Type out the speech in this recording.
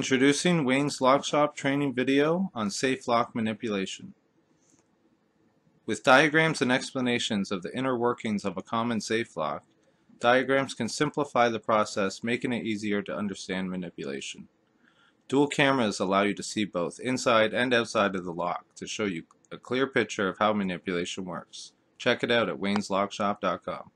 Introducing Wayne's Lock Shop training video on safe lock manipulation. With diagrams and explanations of the inner workings of a common safe lock, diagrams can simplify the process making it easier to understand manipulation. Dual cameras allow you to see both inside and outside of the lock to show you a clear picture of how manipulation works. Check it out at wayneslockshop.com.